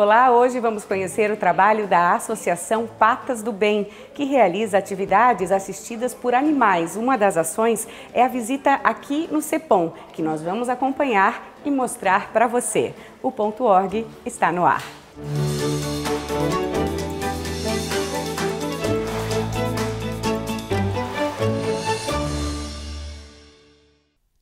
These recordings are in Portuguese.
Olá, hoje vamos conhecer o trabalho da Associação Patas do Bem, que realiza atividades assistidas por animais. Uma das ações é a visita aqui no CEPOM, que nós vamos acompanhar e mostrar para você. O ponto .org está no ar.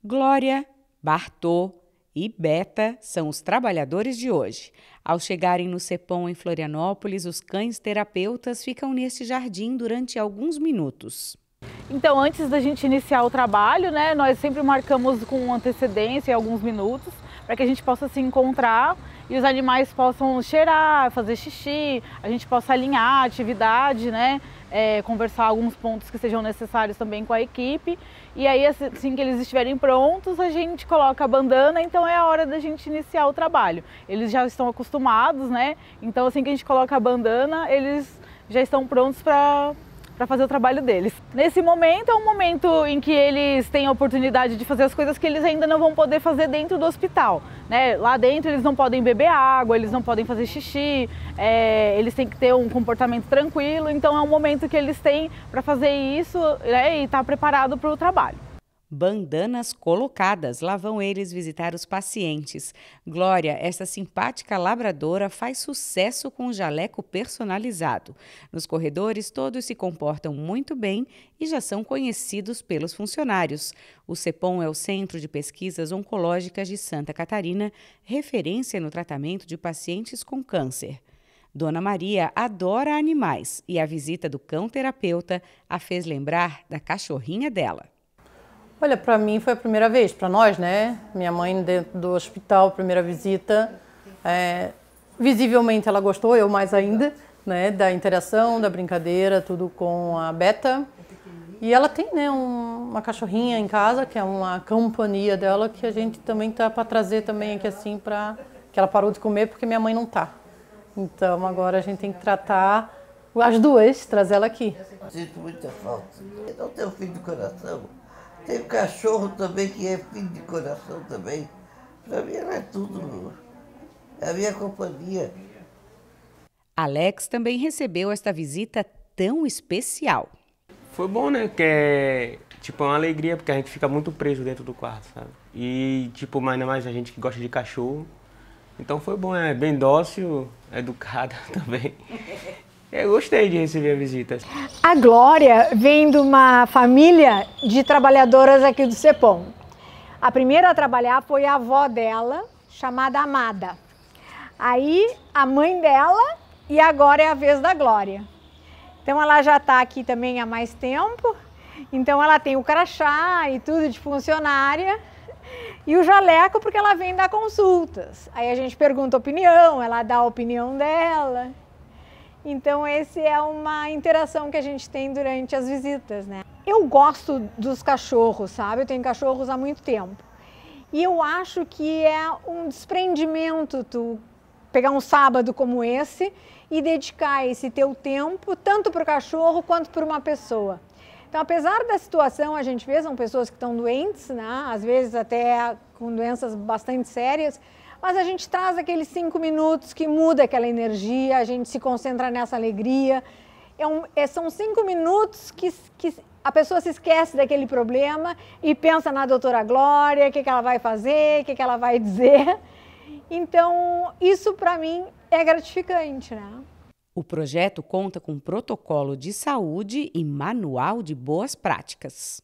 Glória, Bartô, e Beta são os trabalhadores de hoje. Ao chegarem no CEPOM em Florianópolis, os cães terapeutas ficam neste jardim durante alguns minutos. Então, antes da gente iniciar o trabalho, né, nós sempre marcamos com antecedência alguns minutos para que a gente possa se encontrar e os animais possam cheirar, fazer xixi, a gente possa alinhar a atividade, né, é, conversar alguns pontos que sejam necessários também com a equipe. E aí, assim que eles estiverem prontos, a gente coloca a bandana, então é a hora da gente iniciar o trabalho. Eles já estão acostumados, né? Então, assim que a gente coloca a bandana, eles já estão prontos para para fazer o trabalho deles. Nesse momento é um momento em que eles têm a oportunidade de fazer as coisas que eles ainda não vão poder fazer dentro do hospital. Né? Lá dentro eles não podem beber água, eles não podem fazer xixi, é, eles têm que ter um comportamento tranquilo, então é um momento que eles têm para fazer isso né, e estar tá preparado para o trabalho. Bandanas colocadas, lá vão eles visitar os pacientes. Glória, essa simpática labradora, faz sucesso com o jaleco personalizado. Nos corredores, todos se comportam muito bem e já são conhecidos pelos funcionários. O CEPOM é o Centro de Pesquisas Oncológicas de Santa Catarina, referência no tratamento de pacientes com câncer. Dona Maria adora animais e a visita do cão terapeuta a fez lembrar da cachorrinha dela. Olha, para mim foi a primeira vez, para nós, né? Minha mãe dentro do hospital, primeira visita. É, visivelmente ela gostou, eu mais ainda, né? Da interação, da brincadeira, tudo com a Beta. E ela tem, né, um, uma cachorrinha em casa, que é uma companhia dela, que a gente também tá para trazer também aqui assim para que ela parou de comer porque minha mãe não tá. Então agora a gente tem que tratar as duas, trazer ela aqui. Sinto muita falta. Eu não tenho filho do coração. Tem um cachorro também que é filho de coração também. Para mim ela é tudo. É a minha companhia. Alex também recebeu esta visita tão especial. Foi bom, né? Que é tipo é uma alegria, porque a gente fica muito preso dentro do quarto, sabe? E tipo, mais ainda mais a gente que gosta de cachorro. Então foi bom, é bem dócil, educada também. Eu gostei de receber a visita. A Glória vem de uma família de trabalhadoras aqui do CEPOM. A primeira a trabalhar foi a avó dela, chamada Amada. Aí a mãe dela e agora é a vez da Glória. Então ela já está aqui também há mais tempo. Então ela tem o crachá e tudo de funcionária. E o jaleco porque ela vem dar consultas. Aí a gente pergunta opinião, ela dá a opinião dela. Então, esse é uma interação que a gente tem durante as visitas, né? Eu gosto dos cachorros, sabe? Eu tenho cachorros há muito tempo. E eu acho que é um desprendimento tu pegar um sábado como esse e dedicar esse teu tempo tanto para o cachorro quanto para uma pessoa. Então, apesar da situação, a gente vê, são pessoas que estão doentes, né? às vezes até com doenças bastante sérias, mas a gente traz aqueles cinco minutos que muda aquela energia, a gente se concentra nessa alegria. É um, é, são cinco minutos que, que a pessoa se esquece daquele problema e pensa na doutora Glória, o que, que ela vai fazer, o que, que ela vai dizer. Então, isso para mim é gratificante, né? O projeto conta com protocolo de saúde e manual de boas práticas.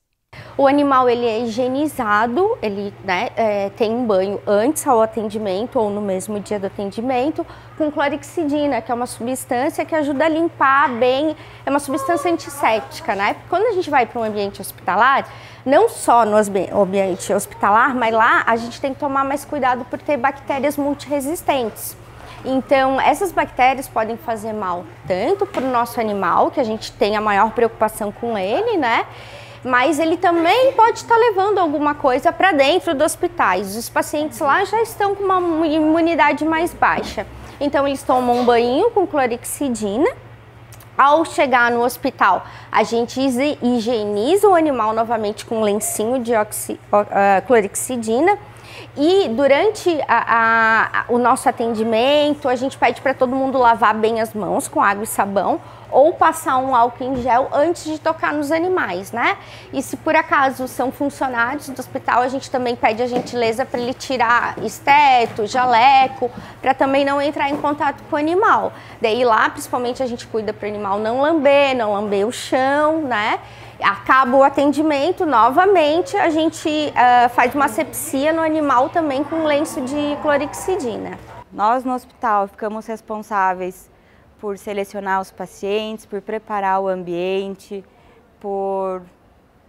O animal ele é higienizado, ele né, é, tem um banho antes ao atendimento ou no mesmo dia do atendimento com clorixidina, que é uma substância que ajuda a limpar bem, é uma substância antisséptica, né? Quando a gente vai para um ambiente hospitalar, não só no ambiente hospitalar, mas lá a gente tem que tomar mais cuidado por ter bactérias multiresistentes. Então, essas bactérias podem fazer mal tanto para o nosso animal, que a gente tem a maior preocupação com ele, né? Mas ele também pode estar levando alguma coisa para dentro dos hospitais. Os pacientes lá já estão com uma imunidade mais baixa. Então eles tomam um banho com clorixidina. Ao chegar no hospital, a gente higieniza o animal novamente com um lencinho de oxi, uh, clorixidina E durante a, a, o nosso atendimento, a gente pede para todo mundo lavar bem as mãos com água e sabão ou passar um álcool em gel antes de tocar nos animais, né? E se por acaso são funcionários do hospital, a gente também pede a gentileza para ele tirar esteto, jaleco, para também não entrar em contato com o animal. Daí lá, principalmente, a gente cuida para o animal não lamber, não lamber o chão, né? Acaba o atendimento, novamente a gente uh, faz uma sepsia no animal também com lenço de clorixidina. Nós no hospital ficamos responsáveis por selecionar os pacientes, por preparar o ambiente, por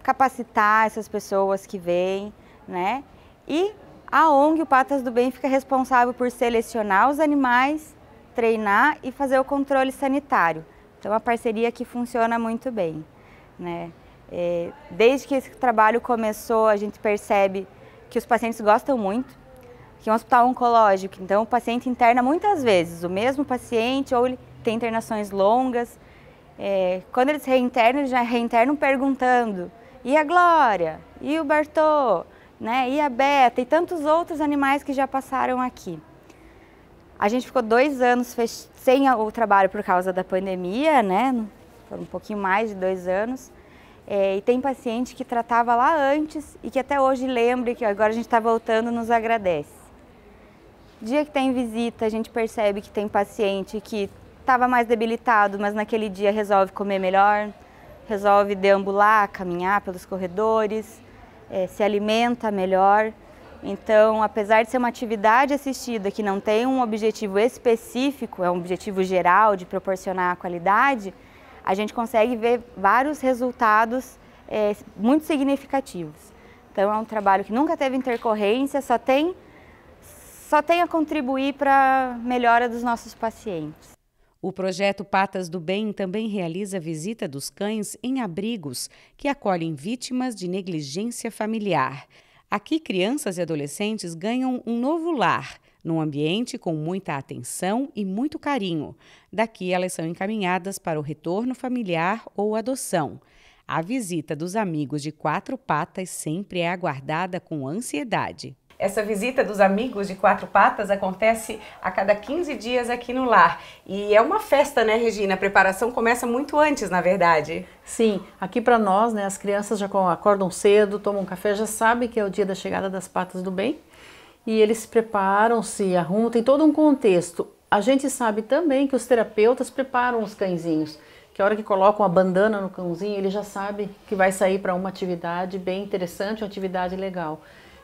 capacitar essas pessoas que vêm, né? E a ONG, o Patas do Bem, fica responsável por selecionar os animais, treinar e fazer o controle sanitário. Então, é uma parceria que funciona muito bem, né? É, desde que esse trabalho começou, a gente percebe que os pacientes gostam muito, que é um hospital oncológico, então o paciente interna muitas vezes o mesmo paciente ou ele tem internações longas. É, quando eles reinternam, eles já reinternam perguntando: e a Glória? E o Bartô? Né? E a Beta? E tantos outros animais que já passaram aqui. A gente ficou dois anos sem o trabalho por causa da pandemia, né? Foram um pouquinho mais de dois anos. É, e tem paciente que tratava lá antes e que até hoje lembra que agora a gente está voltando nos agradece. Dia que tem visita, a gente percebe que tem paciente que estava mais debilitado, mas naquele dia resolve comer melhor, resolve deambular, caminhar pelos corredores, é, se alimenta melhor. Então, apesar de ser uma atividade assistida que não tem um objetivo específico, é um objetivo geral de proporcionar qualidade, a gente consegue ver vários resultados é, muito significativos. Então, é um trabalho que nunca teve intercorrência, só tem, só tem a contribuir para a melhora dos nossos pacientes. O projeto Patas do Bem também realiza visita dos cães em abrigos que acolhem vítimas de negligência familiar. Aqui, crianças e adolescentes ganham um novo lar, num ambiente com muita atenção e muito carinho. Daqui, elas são encaminhadas para o retorno familiar ou adoção. A visita dos amigos de quatro patas sempre é aguardada com ansiedade. Essa visita dos amigos de quatro patas acontece a cada 15 dias aqui no lar. E é uma festa, né, Regina? A preparação começa muito antes, na verdade. Sim, aqui para nós, né, as crianças já acordam cedo, tomam café, já sabem que é o dia da chegada das patas do bem. E eles se preparam, se arrumam, tem todo um contexto. A gente sabe também que os terapeutas preparam os cãezinhos que a hora que colocam a bandana no cãozinho, ele já sabe que vai sair para uma atividade bem interessante, uma atividade legal.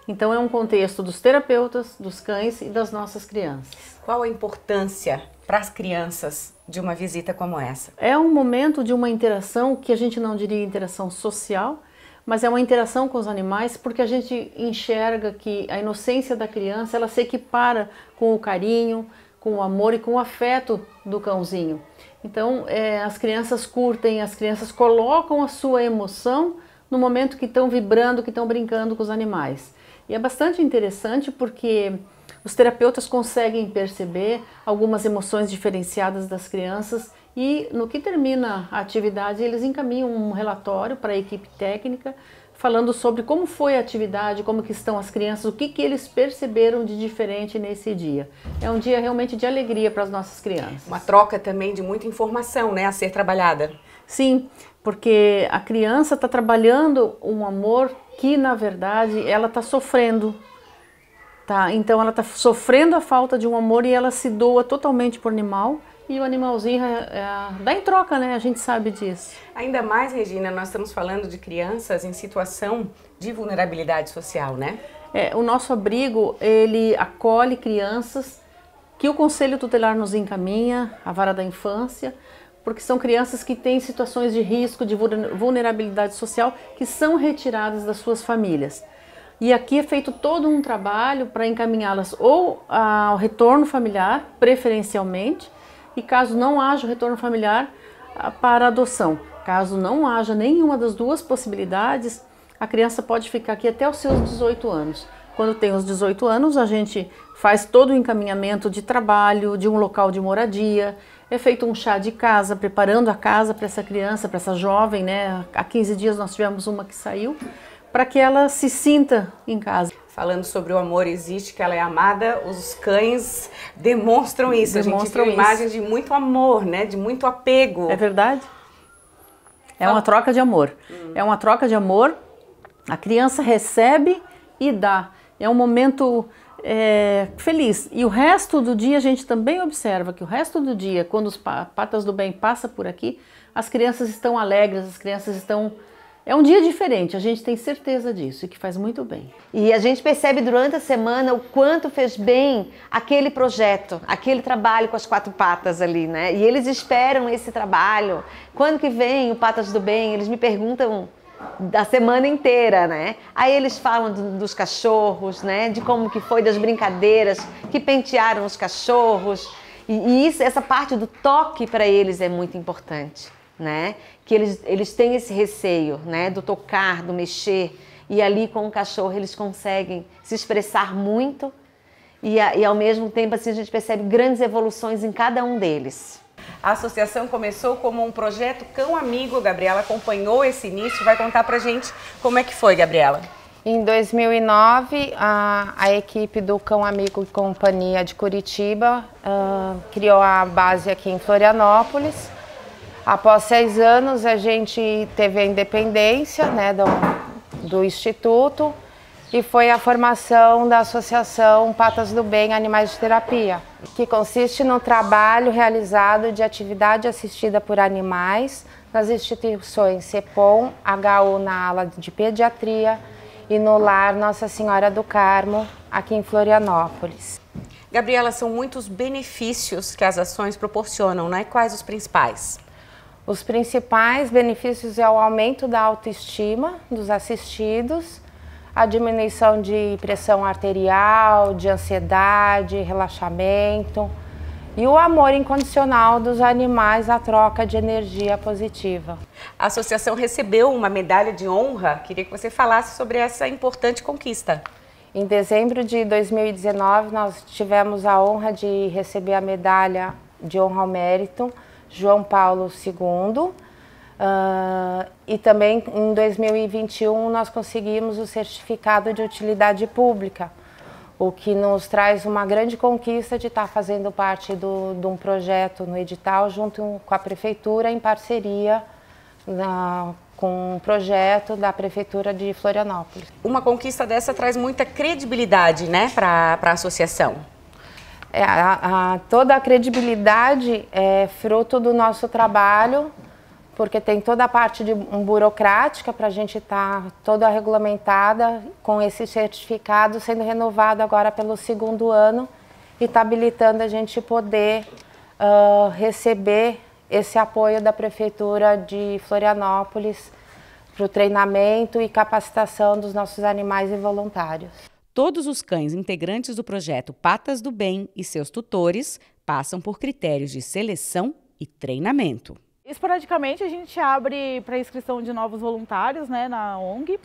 Então é um contexto dos terapeutas, dos cães e das nossas crianças. Qual a importância para as crianças de uma visita como essa? É um momento de uma interação que a gente não diria interação social, mas é uma interação com os animais porque a gente enxerga que a inocência da criança ela se equipara com o carinho, com o amor e com o afeto do cãozinho. Então é, as crianças curtem, as crianças colocam a sua emoção no momento que estão vibrando, que estão brincando com os animais. E é bastante interessante porque os terapeutas conseguem perceber algumas emoções diferenciadas das crianças e no que termina a atividade eles encaminham um relatório para a equipe técnica falando sobre como foi a atividade, como que estão as crianças, o que, que eles perceberam de diferente nesse dia. É um dia realmente de alegria para as nossas crianças. Uma troca também de muita informação né, a ser trabalhada. Sim, porque a criança está trabalhando um amor que na verdade ela está sofrendo, tá? Então ela está sofrendo a falta de um amor e ela se doa totalmente por animal e o animalzinho é, é, dá em troca, né? A gente sabe disso. Ainda mais, Regina, nós estamos falando de crianças em situação de vulnerabilidade social, né? É, o nosso abrigo ele acolhe crianças que o Conselho Tutelar nos encaminha, a vara da infância porque são crianças que têm situações de risco, de vulnerabilidade social, que são retiradas das suas famílias. E aqui é feito todo um trabalho para encaminhá-las ou ao retorno familiar, preferencialmente, e caso não haja retorno familiar, para adoção. Caso não haja nenhuma das duas possibilidades, a criança pode ficar aqui até os seus 18 anos. Quando tem os 18 anos, a gente faz todo o encaminhamento de trabalho, de um local de moradia, é feito um chá de casa, preparando a casa para essa criança, para essa jovem, né? Há 15 dias nós tivemos uma que saiu, para que ela se sinta em casa. Falando sobre o amor existe, que ela é amada, os cães demonstram isso. Demonstram a gente viu imagens de muito amor, né? De muito apego. É verdade? É uma troca de amor. Hum. É uma troca de amor. A criança recebe e dá. É um momento é, feliz. E o resto do dia a gente também observa que o resto do dia, quando os patas do bem passa por aqui, as crianças estão alegres, as crianças estão é um dia diferente, a gente tem certeza disso e que faz muito bem. E a gente percebe durante a semana o quanto fez bem aquele projeto, aquele trabalho com as quatro patas ali, né? E eles esperam esse trabalho. Quando que vem o Patas do Bem? Eles me perguntam da semana inteira, né? Aí eles falam do, dos cachorros, né? De como que foi, das brincadeiras, que pentearam os cachorros. E, e isso, essa parte do toque para eles é muito importante né? Que eles, eles têm esse receio, né? Do tocar, do mexer. E ali com o cachorro eles conseguem se expressar muito e, e ao mesmo tempo assim a gente percebe grandes evoluções em cada um deles. A associação começou como um projeto Cão Amigo. Gabriela acompanhou esse início. Vai contar pra gente como é que foi, Gabriela. Em 2009, a, a equipe do Cão Amigo e Companhia de Curitiba uh, criou a base aqui em Florianópolis. Após seis anos, a gente teve a independência né, do, do Instituto e foi a formação da Associação Patas do Bem Animais de Terapia, que consiste no trabalho realizado de atividade assistida por animais nas instituições CEPOM, HU na ala de pediatria e no lar Nossa Senhora do Carmo, aqui em Florianópolis. Gabriela, são muitos benefícios que as ações proporcionam, né? Quais os principais? Os principais benefícios é o aumento da autoestima dos assistidos, a diminuição de pressão arterial, de ansiedade, relaxamento e o amor incondicional dos animais, a troca de energia positiva. A associação recebeu uma medalha de honra. Queria que você falasse sobre essa importante conquista. Em dezembro de 2019, nós tivemos a honra de receber a medalha de honra ao mérito João Paulo II. Uh, ah, e também em 2021 nós conseguimos o certificado de utilidade pública, o que nos traz uma grande conquista de estar fazendo parte do, de um projeto no edital junto com a prefeitura em parceria na, com um projeto da prefeitura de Florianópolis. Uma conquista dessa traz muita credibilidade, né, para a associação. É, a, a, toda a credibilidade é fruto do nosso trabalho, porque tem toda a parte de, um, burocrática para a gente estar tá toda regulamentada com esse certificado sendo renovado agora pelo segundo ano e está habilitando a gente poder uh, receber esse apoio da Prefeitura de Florianópolis para o treinamento e capacitação dos nossos animais e voluntários. Todos os cães integrantes do projeto Patas do Bem e seus tutores passam por critérios de seleção e treinamento. Esporadicamente, a gente abre para inscrição de novos voluntários né, na ONG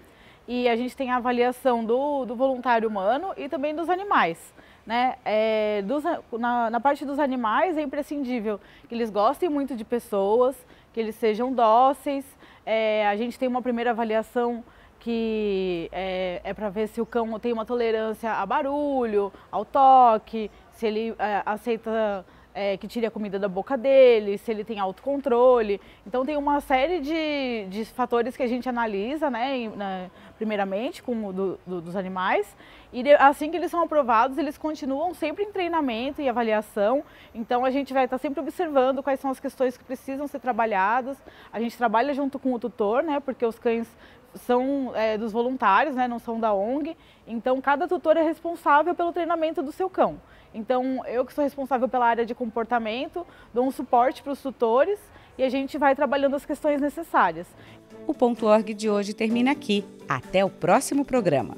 e a gente tem a avaliação do, do voluntário humano e também dos animais. Né? É, dos, na, na parte dos animais é imprescindível que eles gostem muito de pessoas, que eles sejam dóceis. É, a gente tem uma primeira avaliação que é, é para ver se o cão tem uma tolerância a barulho, ao toque, se ele é, aceita é, que tire a comida da boca dele, se ele tem autocontrole. Então tem uma série de, de fatores que a gente analisa, né, primeiramente com o do, do, dos animais, e de, assim que eles são aprovados, eles continuam sempre em treinamento e avaliação. Então a gente vai estar sempre observando quais são as questões que precisam ser trabalhadas. A gente trabalha junto com o tutor, né, porque os cães são é, dos voluntários, né, não são da ONG. Então, cada tutor é responsável pelo treinamento do seu cão. Então, eu que sou responsável pela área de comportamento, dou um suporte para os tutores e a gente vai trabalhando as questões necessárias. O Ponto Org de hoje termina aqui. Até o próximo programa.